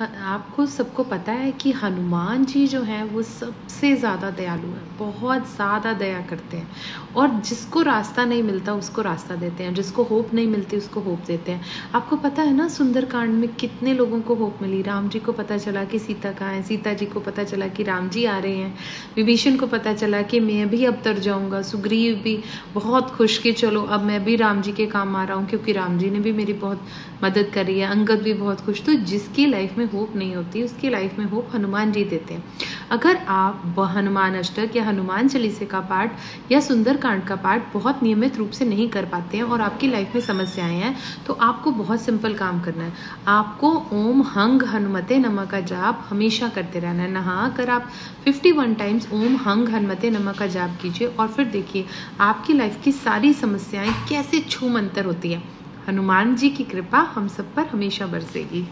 आपको सबको पता है कि हनुमान जी जो हैं, वो सबसे ज़्यादा दयालु हैं। बहुत ज़्यादा दया करते हैं। और जिसको रास्ता नहीं मिलता, उसको रास्ता देते हैं। जिसको होप नहीं मिलती, उसको होप देते हैं। आपको पता है ना, सुंदरकांड में कितने लोगों को होप मिली? राम जी को पता चला कि सीता कहाँ है। सीता जी को पता चला कि राम जी आ रहे हैं। विभीषण को पता चला कि मैं भी अब तर जाऊँगा। सुग्रीव भी बहुत खुश कि चलो, अब मैं भी राम जी के काम आ रहा हूँ, क्योंकि राम जी ने भी मेरी बहुत मदद करी है। अंगद भी बहुत खुश। तो जिसकी लाइफ में होप नहीं होती, उसकी लाइफ में होप हनुमान जी देते हैं। अगर आप हनुमान अष्टक या हनुमान चालीसे का पाठ या सुंदरकांड का पाठ बहुत नियमित रूप से नहीं कर पाते हैं और आपकी लाइफ में समस्याएँ हैं तो आपको बहुत सिंपल काम करना है। आपको ओम हंग हनुमते नमक का जाप हमेशा करते रहना है। नहा कर आप 51 टाइम्स ओम हंग हनुमते नमक का जाप कीजिए और फिर देखिए, आपकी लाइफ की सारी समस्याएँ कैसे छू मंतर होती है। हनुमान जी की कृपा हम सब पर हमेशा बरसेगी।